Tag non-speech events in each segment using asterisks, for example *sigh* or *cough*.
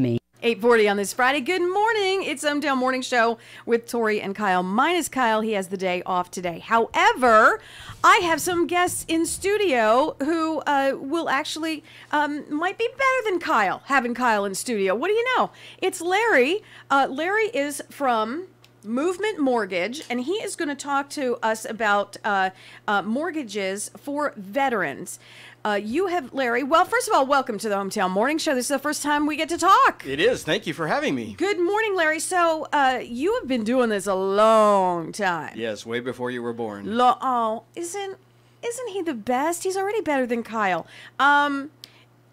me. 840 on this Friday. Good morning. It's Hometown Morning Show with Tori and Kyle. Minus Kyle, he has the day off today. However, I have some guests in studio who uh, will actually um, might be better than Kyle having Kyle in studio. What do you know? It's Larry. Uh, Larry is from Movement Mortgage, and he is going to talk to us about uh, uh, mortgages for veterans. Uh, you have Larry. Well, first of all, welcome to the Hometown Morning Show. This is the first time we get to talk. It is. Thank you for having me. Good morning, Larry. So, uh, you have been doing this a long time. Yes, way before you were born. Lo- oh, isn't isn't he the best? He's already better than Kyle. Um,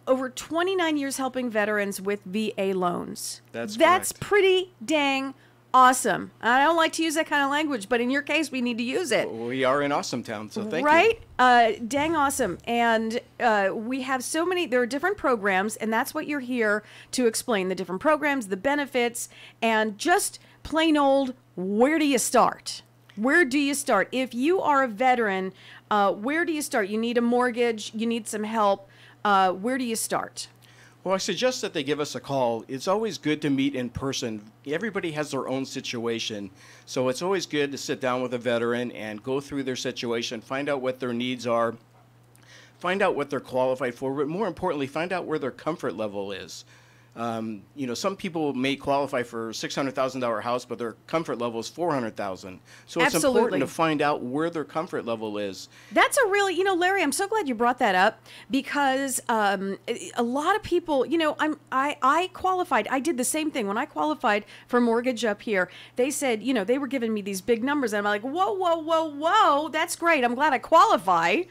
over 29 years helping veterans with VA loans. That's that's correct. pretty dang awesome. I don't like to use that kind of language, but in your case, we need to use it. We are in Awesome Town, so thank right? you. Uh, dang awesome. And uh, we have so many, there are different programs, and that's what you're here to explain the different programs, the benefits, and just plain old, where do you start? Where do you start? If you are a veteran, uh, where do you start? You need a mortgage, you need some help. Uh, where do you start? Well, I suggest that they give us a call. It's always good to meet in person. Everybody has their own situation, so it's always good to sit down with a veteran and go through their situation, find out what their needs are, find out what they're qualified for, but more importantly, find out where their comfort level is. Um, you know, some people may qualify for a six hundred thousand dollar house, but their comfort level is four hundred thousand. So it's Absolutely. important to find out where their comfort level is. That's a really, you know, Larry. I'm so glad you brought that up because um, a lot of people, you know, I'm I I qualified. I did the same thing when I qualified for mortgage up here. They said, you know, they were giving me these big numbers, and I'm like, whoa, whoa, whoa, whoa, that's great. I'm glad I qualify,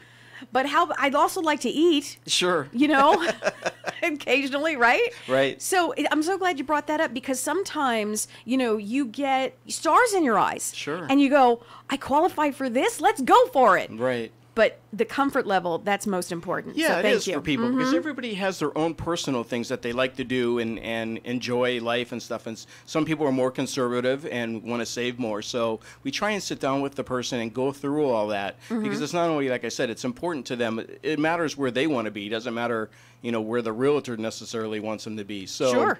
but how? I'd also like to eat. Sure. You know, *laughs* *laughs* occasionally, right? Right. So I'm so glad you brought that up because sometimes, you know, you get stars in your eyes. Sure. And you go, I qualify for this. Let's go for it Right. But the comfort level that's most important Yeah, so it thank is you. for people Mhm. because everybody has their own personal things that they like to do and, and enjoy life and stuff. And some people are more conservative and want to save more. So we try and sit down with the person and go through all that Mm-hmm. because it's not only, like I said, it's important to them. It- It matters where they want to be. It doesn't matter, you know, where the realtor necessarily wants them to be. So sure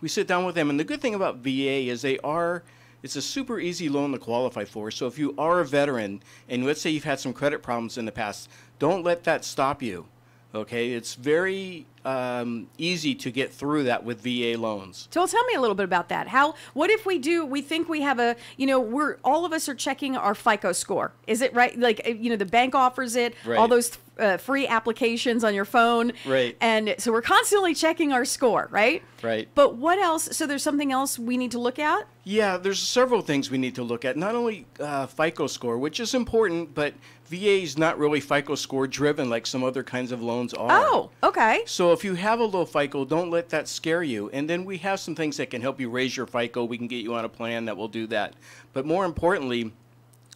we sit down with them and the good thing about va is they are it's a super easy loan to qualify for. So if you are a veteran and let's say you've had some credit problems in the past don't let that stop you okay? It's very um, easy to get through that with va loans so tell me a little bit about that how what if we do we think we have a you know we're all of us are checking our fico score is it right like uh, you know the bank offers it Right. All those uh, free applications on your phone Right. and so we're constantly checking our score right Right. but what else so there's something else we need to look at Yeah, there's several things we need to look at. Not only uh, FICO score, which is important, but VA is not really FICO score driven like some other kinds of loans are. oh okay So if you have a low FICO, don't let that scare you. And then we have some things that can help you raise your FICO. We can get you on a plan that will do that. But more importantly,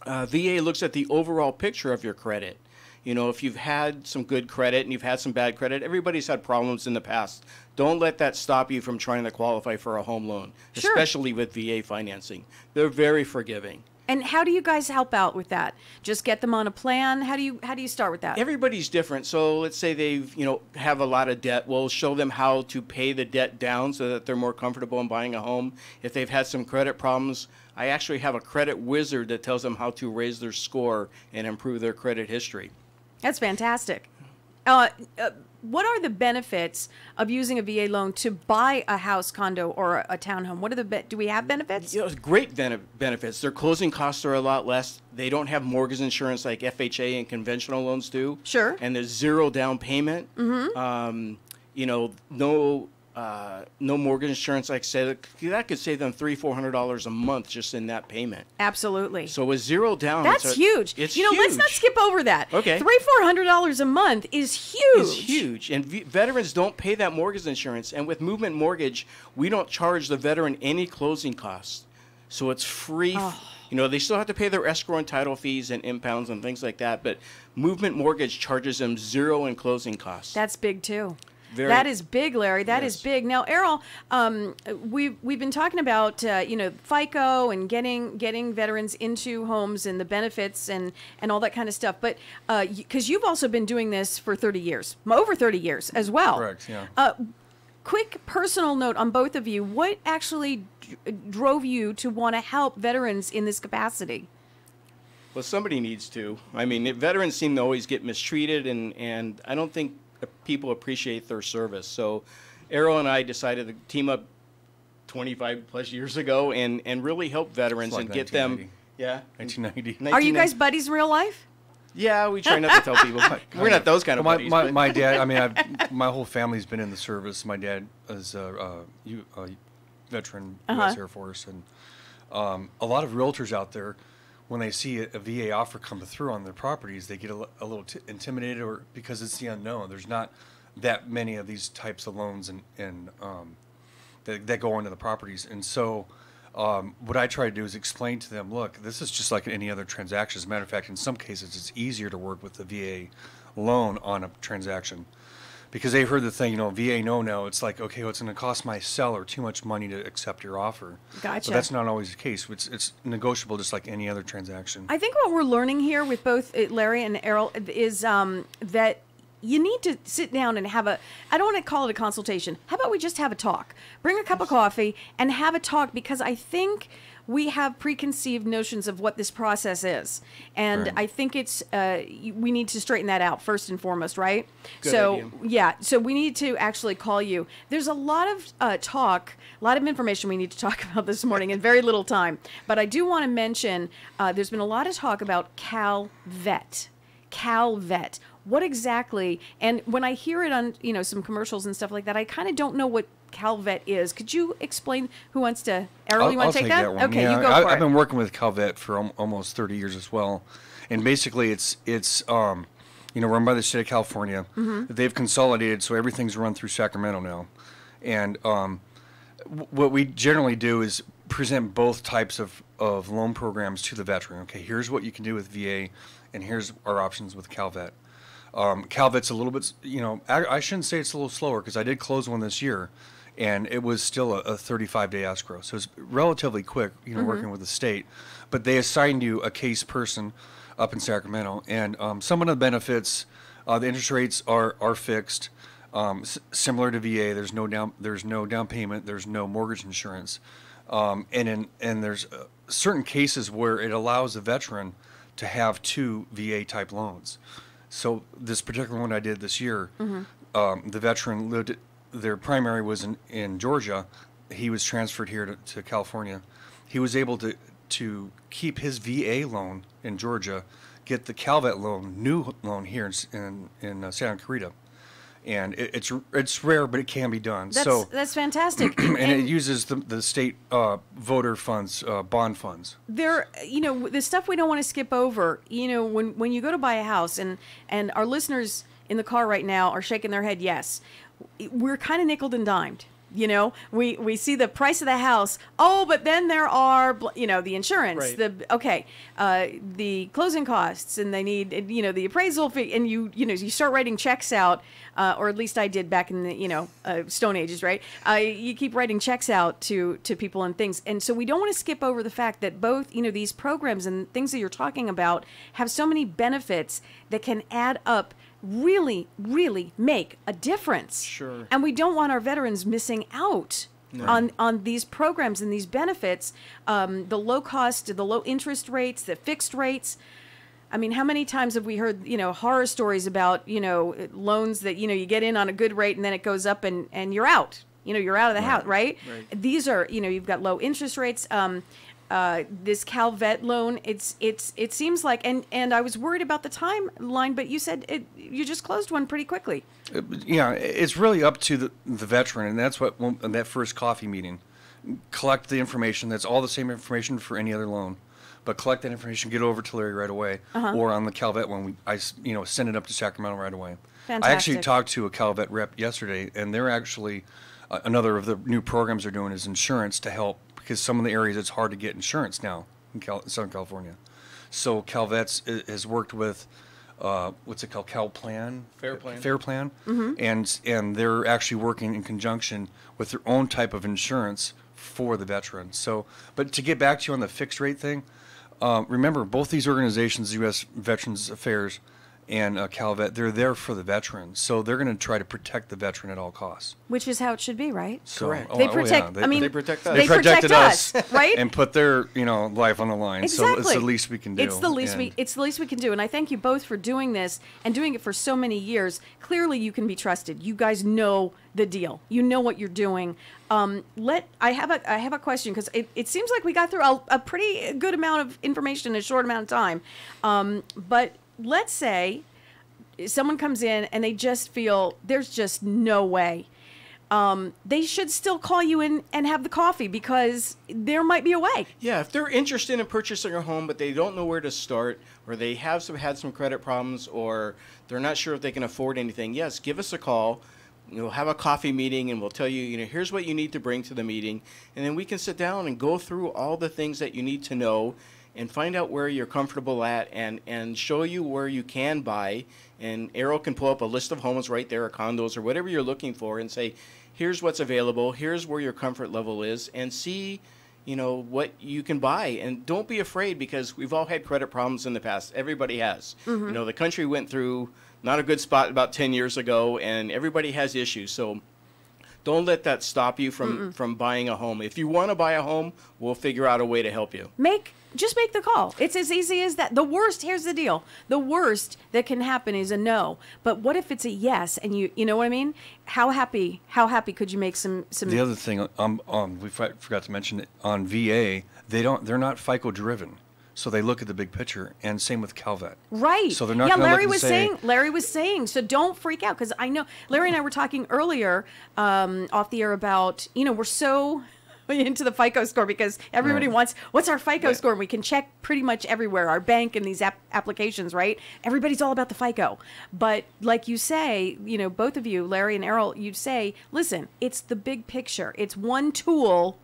uh, VA looks at the overall picture of your credit. You know, if you've had some good credit and you've had some bad credit, everybody's had problems in the past. Don't let that stop you from trying to qualify for a home loan, Sure. especially with VA financing. They're very forgiving. And how do you guys help out with that just get them on a plan how do you how do you start with that everybody's different. So let's say they've, you know, have a lot of debt. We'll show them how to pay the debt down so that they're more comfortable in buying a home. If they've had some credit problems, I actually have a credit wizard that tells them how to raise their score and improve their credit history. That's fantastic. Uh, uh, what are the benefits of using a VA loan to buy a house, condo, or a, a townhome? What are the be- do we have benefits? You know, great bene- benefits. Their closing costs are a lot less. They don't have mortgage insurance like FHA and conventional loans do. Sure. And there's zero down payment. Mm-hmm. Um, you know, no uh, no mortgage insurance. Like I said, that could save them three, four hundred dollars a month just in that payment. Absolutely. So with zero down, That's it's a- huge. It's you know, let's not skip over that. Okay. Three, four hundred dollars a month is huge. It's huge, and v- veterans don't pay that mortgage insurance. And with Movement Mortgage, we don't charge the veteran any closing costs, so it's free. Oh. You know, they still have to pay their escrow and title fees and impounds and things like that, but Movement Mortgage charges them zero in closing costs. That's big too. Very- that is big, Larry. That is Yes. big. Now, Errol, um, we've we've been talking about uh, you know FICO and getting getting veterans into homes and the benefits and and all that kind of stuff. But because you've also been doing this for thirty years, over thirty years as well. Correct, yeah. Uh, quick personal note on both of you. What actually d- drove you to want to help veterans in this capacity? Well, somebody needs to. I mean, veterans seem to always get mistreated, and, and I don't think uh, people appreciate their service. So, Errol and I decided to team up 25 plus years ago and, and really help veterans like and get them. Yeah. 1990. Are you guys buddies in real life? Yeah, we try not to tell people. *laughs* We're not those kind of my, buddies. my, but- my dad, I mean, I've, my whole family's been in the service. My dad is a, uh, U, a veteran Uh-huh. U.S. Air Force, and um, a lot of realtors out there, when they see a, a VA offer come through on their properties, they get a, a little intimidated, or because it's the unknown. There's not that many of these types of loans and, and um, that, that go onto the properties, and so. Um, what I try to do is explain to them, look, this is just like any other transaction. As a matter of fact, in some cases, it's easier to work with the VA loan on a transaction because they've heard the thing, you know, VA no no. It's like, okay, well, it's going to cost my seller too much money to accept your offer. Gotcha. But that's not always the case. It's, it's negotiable just like any other transaction. I think what we're learning here with both uh, Larry and Errol is um, that you need to sit down and have a I don't want to call it a consultation. How about we just have a talk? Bring a cup of coffee and have a talk because I think we have preconceived notions of what this process is. And Right. I think it's uh, we need to straighten that out first and foremost, right? Good so idea. yeah, so we need to actually call you. There's a lot of uh, talk, a lot of information we need to *laughs* talk about this morning in very little time. But I do want to mention uh, there's been a lot of talk about Cal Vet. Cal Vet. What exactly? And when I hear it on you know some commercials and stuff like that, I kind of don't know what Cal Vet is. Could you explain? Who wants to? Errol, I'll, you want to take, take, that? that one. Okay, yeah, you go I, for I, have been working with Calvet for al- almost 30 years as well, and basically it's it's um, you know run by the state of California. Mm-hmm. They've consolidated, so everything's run through Sacramento now, and um, w- what we generally do is present both types of, of loan programs to the veteran. Okay, here's what you can do with VA, and here's our options with Calvet. Um, Calvet's a little bit, you know, I, I shouldn't say it's a little slower because I did close one this year, and it was still a, a 35 day escrow, so it's relatively quick, you know, working with the state. But they assigned you a case person up in Sacramento, and um, some of the benefits, uh, the interest rates are are fixed, um, s- similar to VA. There's no down, there's no down payment, there's no mortgage insurance, um, and in and there's uh, certain cases where it allows a veteran to have two VA type loans. So this particular one I did this year, um, the veteran lived. Their primary was in, in Georgia. He was transferred here to, to California. He was able to to keep his VA loan in Georgia, get the Calvet loan, new loan here in in, in uh, Santa Clarita, and it, it's it's rare, but it can be done. That's so that's fantastic. *clears throat* and it uses the, the state uh, voter funds, uh, bond funds. there you know the stuff we don't want to skip over you know when when you go to buy a house and and our listeners in the car right now are shaking their head yes we're kind of nickel and dimed you know we we see the price of the house oh but then there are you know the insurance Right. the okay uh, the closing costs and they need you know the appraisal fee and you you know you start writing checks out uh, or at least I did back in the you know uh, Stone Ages right uh, you keep writing checks out to to people and things and so we don't want to skip over the fact that both you know these programs and things that you're talking about have so many benefits that can add up really really make a difference Sure. and we don't want our veterans missing out on on these programs and these benefits um, the low cost the low interest rates the fixed rates I mean, how many times have we heard, you know, horror stories about, you know, loans that, you know, you get in on a good rate and then it goes up and, and you're out. You know, you're out of the house, right? Right. These are, you know, you've got low interest rates. Um, uh, this Calvet loan, it's it's it seems like, and and I was worried about the timeline, but you said it, you just closed one pretty quickly. Uh, Yeah, it's really up to the, the veteran, and that's what in that first coffee meeting. Collect the information. That's all the same information for any other loan, but collect that information, get it over to Larry right away, Uh-huh. or on the Calvet one, we, I you know send it up to Sacramento right away. Fantastic. I actually talked to a Calvet rep yesterday, and they're actually uh, another of the new programs they're doing is insurance to help because some of the areas it's hard to get insurance now in Cal- Southern California. So Calvet's has worked with uh, what's it called, Cal Plan, Fair Plan. Fair Plan, and and they're actually working in conjunction with their own type of insurance for the veteran. So, but to get back to you on the fixed rate thing, um, remember both these organizations, U.S. Veterans Affairs and uh, Calvet, they're there for the veteran. So they're going to try to protect the veteran at all costs. Which is how it should be, right? So, Correct. oh, They oh, protect. yeah, I mean, they protect us. They They protected us, us, *laughs* right? and put their you know life on the line. Exactly. So it's the least we can do. It's the least we And- it's the least we can do. And I thank you both for doing this and doing it for so many years. Clearly you can be trusted. You guys know the deal. You know what you're doing. Um, let I have a I have a question because it, it seems like we got through a, a pretty good amount of information in a short amount of time. Um, but let's say someone comes in and they just feel there's just no way. Um, they should still call you in and have the coffee because there might be a way. Yeah, if they're interested in purchasing a home but they don't know where to start, or they have some had some credit problems, or they're not sure if they can afford anything, yes, give us a call. We'll have a coffee meeting and we'll tell you, you know, here's what you need to bring to the meeting, and then we can sit down and go through all the things that you need to know and find out where you're comfortable at and and show you where you can buy. And Errol can pull up a list of homes right there or condos or whatever you're looking for and say here's what's available. Here's where your comfort level is and see you know what you can buy. And don't be afraid because we've all had credit problems in the past. Everybody has. Mm-hmm. You know the country went through not a good spot about 10 years ago and everybody has issues. So don't let that stop you from from buying a home if you want to buy a home we'll figure out a way to help you make just make the call. It's as easy as that. The worst, here's the deal. The worst that can happen is a no. But what if it's a yes and you you know what I mean? How happy how happy could you make some some The other thing, um, um, we forgot to mention it, on VA, they don't, they're not FICO driven, so they look at the big picture, and same with Calvet. Right. So they're not Yeah, Larry was say- saying. Larry was saying. So don't freak out because I know Larry and I were talking earlier um, off the air about you know we're so *laughs* into the FICO score because everybody Right. wants what's our FICO Right. score and we can check pretty much everywhere our bank and these app- applications right everybody's all about the FICO but like you say you know both of you Larry and Errol you say listen it's the big picture it's one tool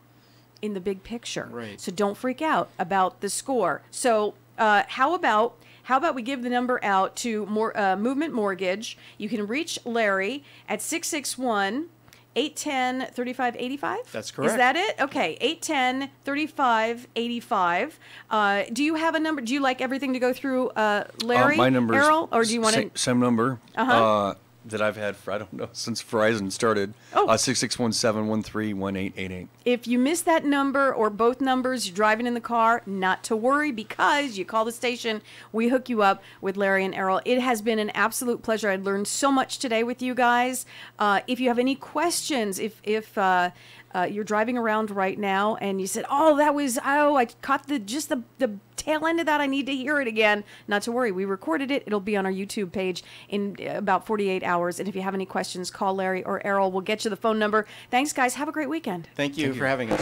in the big picture. Right. So don't freak out about the score. So uh, how about how about we give the number out to more uh, Movement Mortgage? You can reach Larry at 661 810 3585. That's Is that it? Okay, 810 3585. Uh, do you have a number? Do you like everything to go through uh, Larry? Uh, my number is Errol, or do you want same, to? same number Uh-huh. That I've had for I don't know *laughs* since Verizon started. Oh. Uh, six six one seven one three one eight eight eight. If you miss that number or both numbers, you're driving in the car, not to worry because you call the station. We hook you up with Larry and Errol. It has been an absolute pleasure. I learned so much today with you guys. Uh, if you have any questions, if if uh, uh, you're driving around right now and you said, "Oh, that was oh, I caught the just the the tail end of that. I need to hear it again." Not to worry. We recorded it. It'll be on our YouTube page in uh, about 48 hours. And if you have any questions, call Larry or Errol. We'll get you the phone number. Thanks, guys. Have a great weekend. thank you for having us